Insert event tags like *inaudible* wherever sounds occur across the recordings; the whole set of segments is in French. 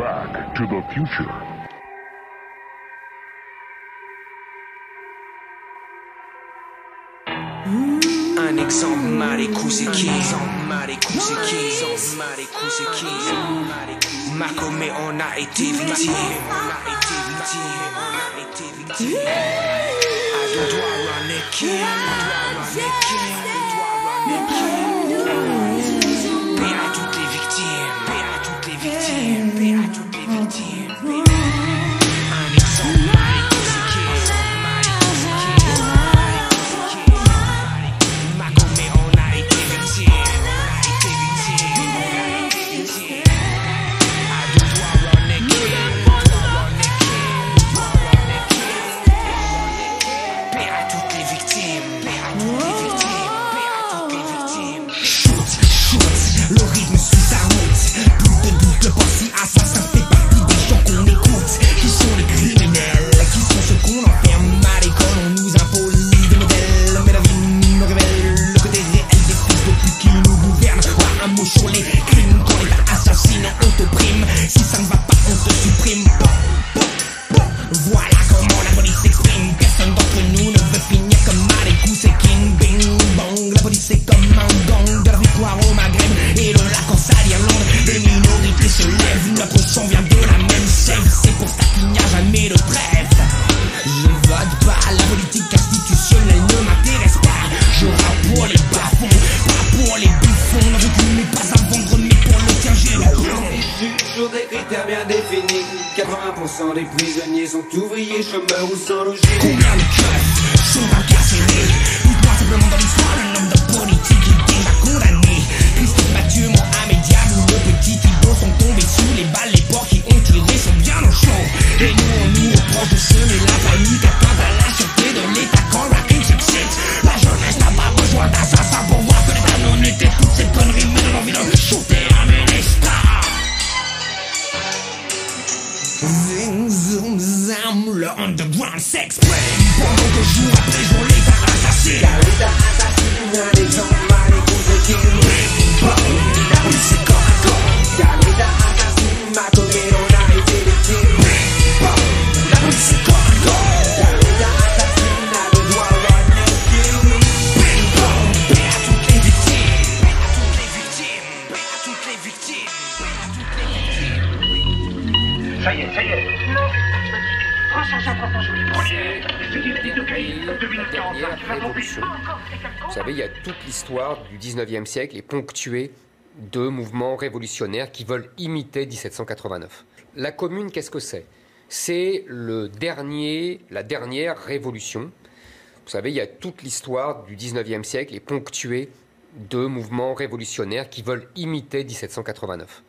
Back to the future. Un exemple, Marikou c'est qui Marikou c'est qui Marikou c'est qui Macomé on a été victime On a été victime On a été victime I don't wanna run it king I don't wanna run it king I don't wanna run victimes Paix à toutes les victimes 80% des prisonniers sont ouvriers, chômeurs ou sans logis. Combien de keufs sont incarcérés Dites-moi simplement dans l'histoire savez, il y a toute l'histoire du 19e siècle est ponctuée de mouvements révolutionnaires qui veulent imiter 1789. La commune, qu'est-ce que c'est? C'est le dernier, la dernière révolution. Vous savez, il y a toute l'histoire du 19e siècle est ponctuée de mouvements révolutionnaires qui veulent imiter 1789.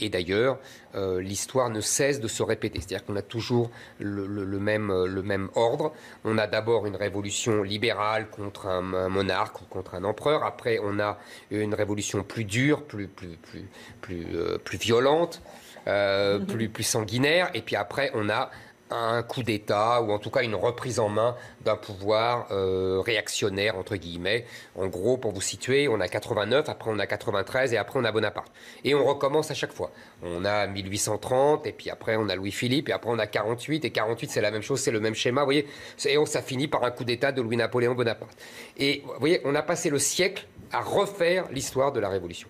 Et d'ailleurs, euh, l'histoire ne cesse de se répéter. C'est-à-dire qu'on a toujours le, le- le même, euh, le même ordre. On a d'abord une révolution libérale contre un, un monarque ou contre un empereur. Après, on a une révolution plus dure, plus, plus, plus, plus, euh, plus violente, euh, *laughs* plus, plus sanguinaire. Et puis après, on a un coup d'État ou en tout cas une reprise en main d'un pouvoir euh, réactionnaire entre guillemets. En gros, pour vous situer, on a 89, après on a 93 et après on a Bonaparte. Et on recommence à chaque fois. On a 1830 et puis après on a Louis-Philippe et après on a 48 et 48 c'est la même chose, c'est le même schéma. Vous voyez, et on, ça finit par un coup d'État de Louis-Napoléon Bonaparte. Et vous voyez, on a passé le siècle à refaire l'histoire de la Révolution.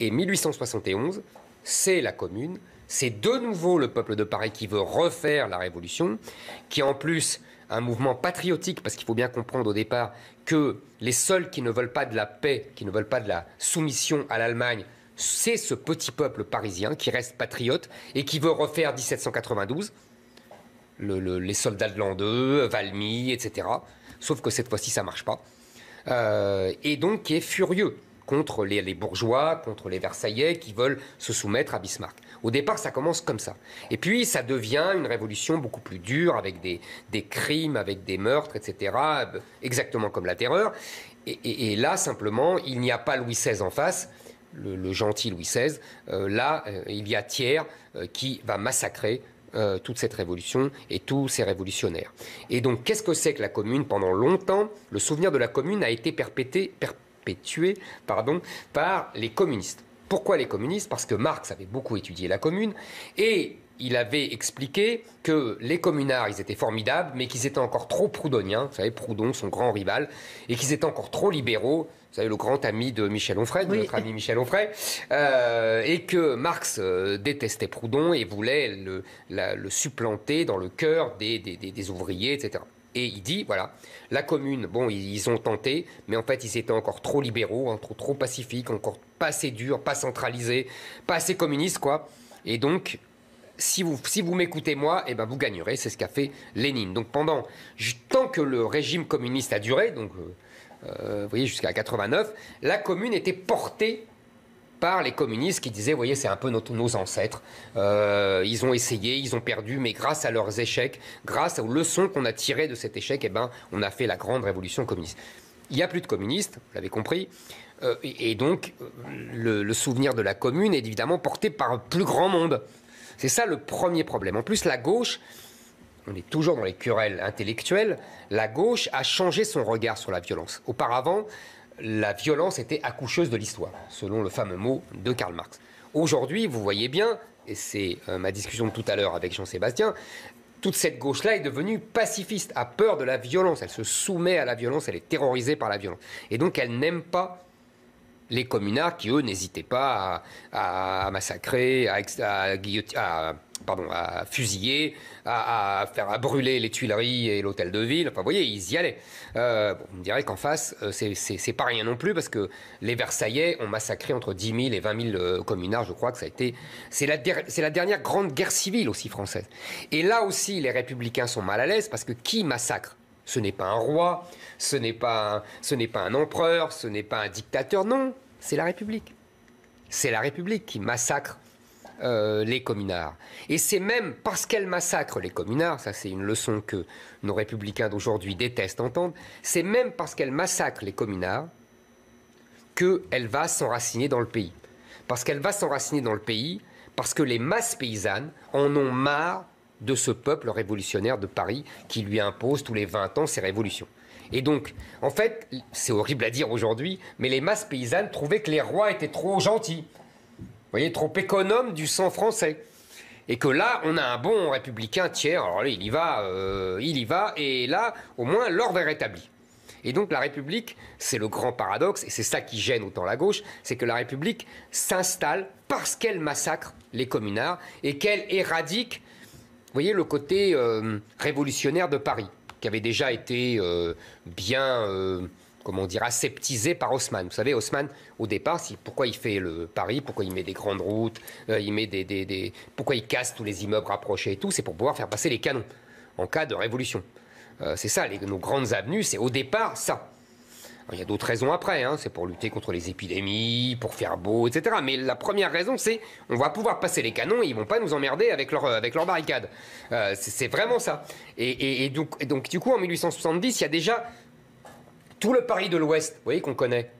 Et 1871, c'est la commune, c'est de nouveau le peuple de Paris qui veut refaire la révolution, qui en plus un mouvement patriotique, parce qu'il faut bien comprendre au départ que les seuls qui ne veulent pas de la paix, qui ne veulent pas de la soumission à l'Allemagne, c'est ce petit peuple parisien qui reste patriote et qui veut refaire 1792, le- le- les soldats de l'an 2, Valmy, etc. Sauf que cette fois-ci, ça marche pas. Euh, et donc qui est furieux contre les bourgeois, contre les Versaillais qui veulent se soumettre à Bismarck. Au départ, ça commence comme ça. Et puis, ça devient une révolution beaucoup plus dure, avec des, crimes, avec des meurtres, etc., exactement comme la terreur. Et, là, simplement, il n'y a pas Louis XVI en face, le, gentil Louis XVI. Euh, là, euh, il y a Thiers euh, qui va massacrer toute cette révolution et tous ces révolutionnaires. Et donc, qu'est-ce que c'est que la commune? Pendant longtemps, le souvenir de la commune a été perpétué par les communistes. Pourquoi les communistes? Parce que Marx avait beaucoup étudié la commune et il avait expliqué que les communards, ils étaient formidables, mais qu'ils étaient encore trop proudhoniens, vous savez, Proudhon, son grand rival, et qu'ils étaient encore trop libéraux, vous savez, le grand ami de Michel Onfray, de Oui. notre ami Michel Onfray, euh, et que Marx euh, détestait Proudhon et voulait le, la- le supplanter dans le cœur des, des- des- des ouvriers, etc. Et il dit, voilà, la commune, bon, ils, ils ont tenté, mais en fait, ils étaient encore trop libéraux, hein, trop, trop pacifiques, encore pas assez durs, pas centralisés, pas assez communistes, quoi. Et donc, si vous, si vous m'écoutez moi, eh ben vous gagnerez. C'est ce qu'a fait Lénine. Donc pendant tant que le régime communiste a duré, donc euh, euh, vous voyez jusqu'à 89, la commune était portée par les communistes qui disaient, vous voyez, c'est un peu nos ancêtres. Euh, ils ont essayé, ils ont perdu, mais grâce à leurs échecs, grâce aux leçons qu'on a tirées de cet échec, eh ben, on a fait la grande révolution communiste. Il n'y a plus de communistes, vous l'avez compris. Euh, et, donc, euh, le, le souvenir de la commune est évidemment porté par un plus grand monde. C'est ça le premier problème. En plus, la gauche, on est toujours dans les querelles intellectuelles, la gauche a changé son regard sur la violence. Auparavant, la violence était accoucheuse de l'histoire, selon le fameux mot de Karl Marx. Aujourd'hui, vous voyez bien, et c'est euh, ma discussion de tout à l'heure avec Jean-Sébastien, toute cette gauche-là est devenue pacifiste, a peur de la violence, elle se soumet à la violence, elle est terrorisée par la violence. Et donc elle n'aime pas les communards qui, eux, n'hésitaient pas à, massacrer, à, à à- pardon, à fusiller, à, faire brûler les Tuileries et l'hôtel de ville. Enfin, vous voyez, ils y allaient. Euh, bon, on dirait qu'en face, euh, c'est- pas rien non plus parce que les Versaillais ont massacré entre 10 000 et 20 000 euh, communards. Je crois que ça a été. C'est la dernière grande guerre civile aussi française. Et là aussi, les républicains sont mal à l'aise parce que qui massacre? Ce n'est pas un roi, ce n'est pas un, empereur, ce n'est pas un dictateur, non, c'est la République. C'est la République qui massacre euh, les communards. Et c'est même parce qu'elle massacre les communards, ça c'est une leçon que nos républicains d'aujourd'hui détestent entendre, c'est même parce qu'elle massacre les communards qu'elle va s'enraciner dans le pays. Parce qu'elle va s'enraciner dans le pays, parce que les masses paysannes en ont marre de ce peuple révolutionnaire de Paris qui lui impose tous les 20 ans ses révolutions. Et donc, en fait, c'est horrible à dire aujourd'hui, mais les masses paysannes trouvaient que les rois étaient trop gentils. Voyez, trop économes du sang français. Et que là, on a un bon républicain tiers, alors il y va, euh, il y va, et là, au moins, l'ordre est rétabli. Et donc la République, c'est le grand paradoxe, et c'est ça qui gêne autant la gauche, c'est que la République s'installe parce qu'elle massacre les communards et qu'elle éradique, vous voyez, le côté euh, révolutionnaire de Paris, qui avait déjà été euh, bien, euh, comment dire, aseptisé par Haussmann. Vous savez, Haussmann, au départ, pourquoi il fait le Paris, pourquoi il met des grandes routes, il met des, des- des- pourquoi il casse tous les immeubles rapprochés et tout, c'est pour pouvoir faire passer les canons en cas de révolution. C'est ça, les- nos grandes avenues, c'est au départ ça. Il y a d'autres raisons après, hein, c'est pour lutter contre les épidémies, pour faire beau, etc. Mais la première raison, c'est on va pouvoir passer les canons et ils vont pas nous emmerder avec leur, avec leur barricade. Euh, c'est vraiment ça. Et, donc, donc, du coup, en 1870, il y a déjà tout le Paris de l'Ouest, vous voyez, qu'on connaît,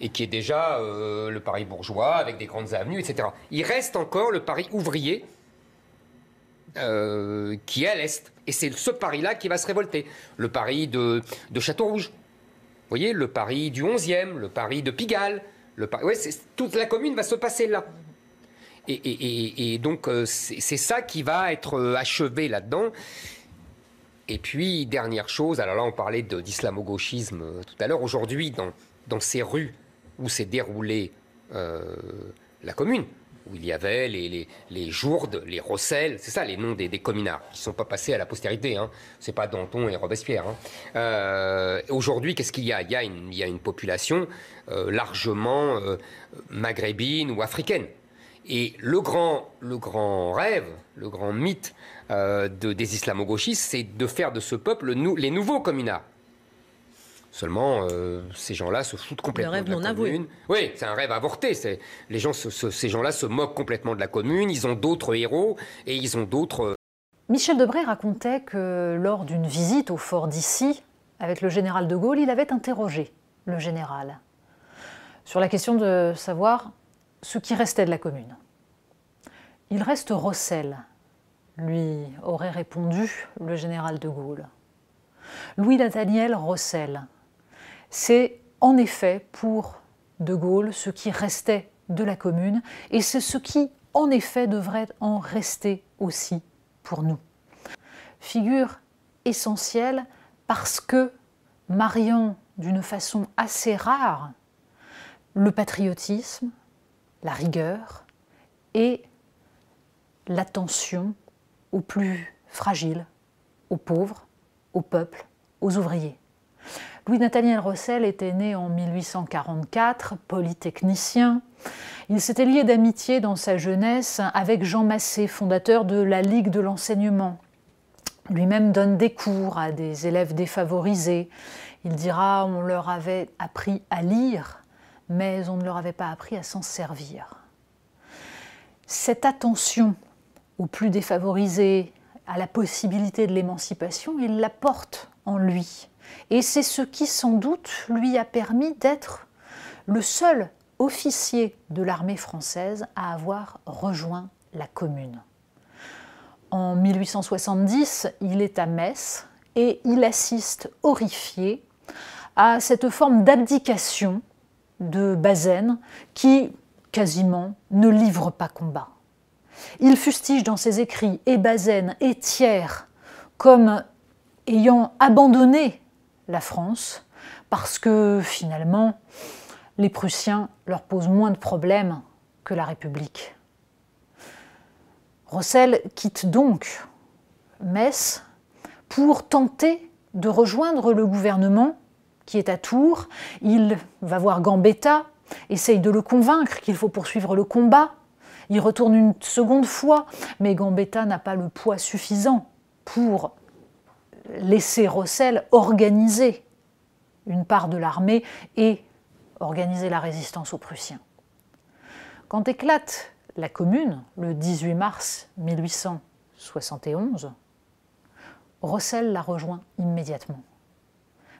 et qui est déjà euh, le Paris bourgeois, avec des grandes avenues, etc. Il reste encore le Paris ouvrier, euh, qui est à l'Est. Et c'est ce Paris-là qui va se révolter. Le Paris de, de Château-Rouge, voyez, le Paris du 11e, le Paris de Pigalle, le Paris... toute la commune va se passer là. Et, donc, euh, c'est ça qui va être euh, achevé là-dedans. Et puis, dernière chose, alors là, on parlait d'islamo-gauchisme euh, tout à l'heure. Aujourd'hui, dans, ces rues où s'est déroulée la commune, où il y avait les, les, les Jourdes, les Rossel, c'est ça les noms des, des communards, qui ne sont pas passés à la postérité. Hein. C'est pas Danton et Robespierre. hein. Euh, Aujourd'hui, qu'est-ce qu'il y a? Il y a, une, il y a une population euh, largement euh, maghrébine ou africaine. Et le grand, le grand rêve, le grand mythe de, des islamo-gauchistes, c'est de faire de ce peuple le nou- les nouveaux communards. Seulement, euh, ces gens-là se foutent complètement rêve de la non avoué. commune. Oui, c'est un rêve avorté. C'est les gens, se- se- ces gens-là se moquent complètement de la commune. Ils ont d'autres héros et ils ont d'autres Michel Debré racontait que lors d'une visite au fort d'Issy, avec le général de Gaulle, il avait interrogé le général sur la question de savoir ce qui restait de la commune. Il reste Rossel, lui aurait répondu le général de Gaulle. Louis Nathaniel Rossel, c'est en effet pour de Gaulle ce qui restait de la commune, et c'est ce qui, en effet, devrait en rester aussi pour nous. Figure essentielle parce que mariant d'une façon assez rare le patriotisme, la rigueur et l'attention aux plus fragiles, aux pauvres, aux peuples, aux ouvriers. Louis-Nathaniel Rossel était né en 1844, polytechnicien. Il s'était lié d'amitié dans sa jeunesse avec Jean Massé, fondateur de la Ligue de l'enseignement. Lui-même donne des cours à des élèves défavorisés. Il dira on leur avait appris à lire, mais on ne leur avait pas appris à s'en servir. Cette attention aux plus défavorisés, à la possibilité de l'émancipation, il la porte en lui. Et c'est ce qui sans doute lui a permis d'être le seul officier de l'armée française à avoir rejoint la commune. En 1870, il est à Metz et il assiste horrifié à cette forme d'abdication de Bazaine qui quasiment ne livre pas combat. Il fustige dans ses écrits et Bazaine et Thiers comme ayant abandonné la France parce que finalement les Prussiens leur posent moins de problèmes que la République. Rossel quitte donc Metz pour tenter de rejoindre le gouvernement qui est à Tours. Il va voir Gambetta, essaye de le convaincre qu'il faut poursuivre le combat. Il retourne une seconde fois, mais Gambetta n'a pas le poids suffisant pour laisser Rossel organiser une part de l'armée et organiser la résistance aux Prussiens. Quand éclate la Commune, le 18 mars 1871, Rossel la rejoint immédiatement.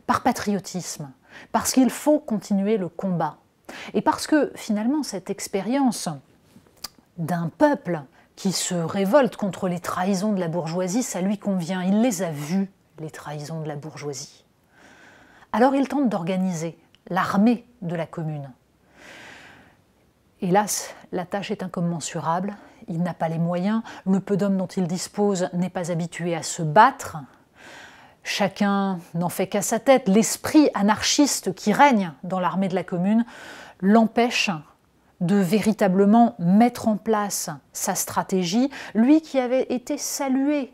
Par patriotisme, parce qu'il faut continuer le combat, et parce que finalement cette expérience d'un peuple qui se révolte contre les trahisons de la bourgeoisie, ça lui convient. Il les a vues, les trahisons de la bourgeoisie. Alors il tente d'organiser l'armée de la commune. Hélas, la tâche est incommensurable, il n'a pas les moyens, le peu d'hommes dont il dispose n'est pas habitué à se battre, chacun n'en fait qu'à sa tête, l'esprit anarchiste qui règne dans l'armée de la commune l'empêche de véritablement mettre en place sa stratégie, lui qui avait été salué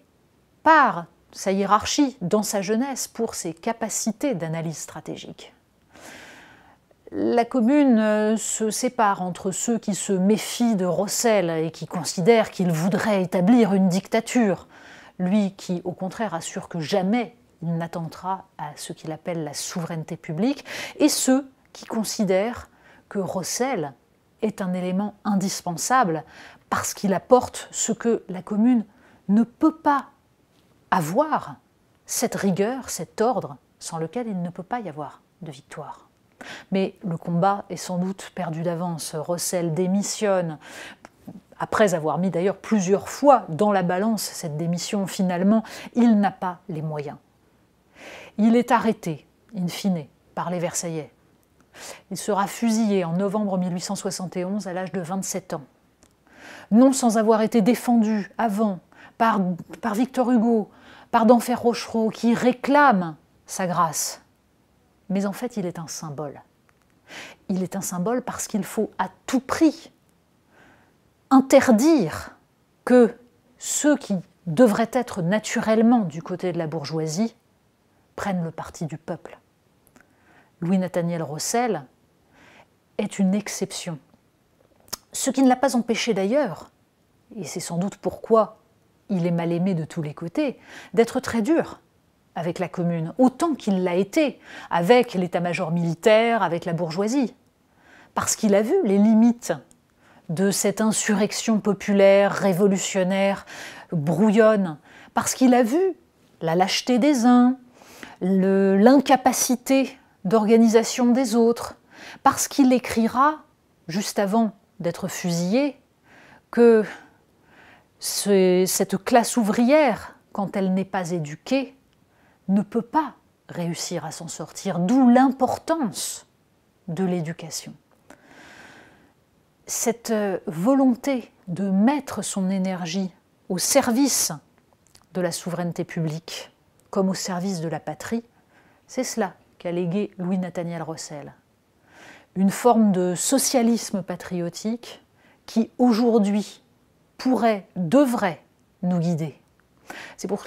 par sa hiérarchie dans sa jeunesse pour ses capacités d'analyse stratégique. La commune euh, se sépare entre ceux qui se méfient de Rossel et qui considèrent qu'il voudrait établir une dictature, lui qui au contraire assure que jamais il n'attentera à ce qu'il appelle la souveraineté publique, et ceux qui considèrent que Rossel est un élément indispensable parce qu'il apporte ce que la commune ne peut pas avoir, cette rigueur, cet ordre, sans lequel il ne peut pas y avoir de victoire. Mais le combat est sans doute perdu d'avance. Rossel démissionne, après avoir mis d'ailleurs plusieurs fois dans la balance cette démission, finalement, il n'a pas les moyens. Il est arrêté, in fine, par les Versaillais. Il sera fusillé en novembre 1871 à l'âge de 27 ans. Non sans avoir été défendu avant par, Victor Hugo, par Denfer Rochereau, qui réclame sa grâce. Mais en fait, il est un symbole. Il est un symbole parce qu'il faut à tout prix interdire que ceux qui devraient être naturellement du côté de la bourgeoisie prennent le parti du peuple. Louis-Nathaniel Rossel est une exception. Ce qui ne l'a pas empêché d'ailleurs, et c'est sans doute pourquoi il est mal aimé de tous les côtés, d'être très dur avec la commune, autant qu'il l'a été avec l'état-major militaire, avec la bourgeoisie, parce qu'il a vu les limites de cette insurrection populaire, révolutionnaire, brouillonne, parce qu'il a vu la lâcheté des uns, l'incapacité d'organisation des autres, parce qu'il écrira, juste avant d'être fusillé, que cette classe ouvrière, quand elle n'est pas éduquée, ne peut pas réussir à s'en sortir, d'où l'importance de l'éducation. cette euh, volonté de mettre son énergie au service de la souveraineté publique comme au service de la patrie, c'est cela qu'a légué Louis Nathaniel Rossel. Une forme de socialisme patriotique qui aujourd'hui pourrait, devrait nous guider. C'est pour,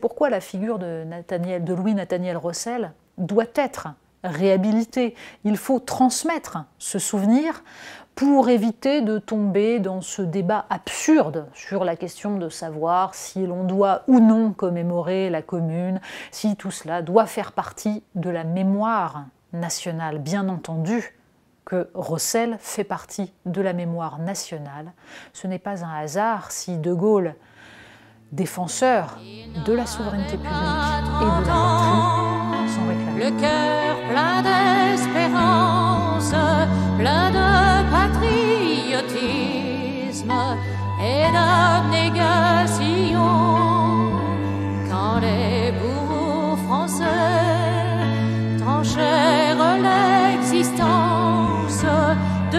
pourquoi la figure de Louis Nathaniel Rossel doit être réhabilitée. Il faut transmettre ce souvenir pour éviter de tomber dans ce débat absurde sur la question de savoir si l'on doit ou non commémorer la commune, si tout cela doit faire partie de la mémoire nationale. Bien entendu que Rossel fait partie de la mémoire nationale. Ce n'est pas un hasard si De Gaulle, défenseur de la souveraineté publique et de la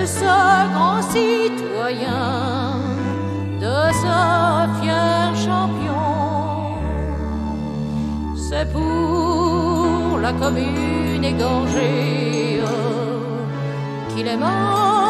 ce grand citoyen, de ce fier champion, c'est pour la commune égorgée qu'il est mort.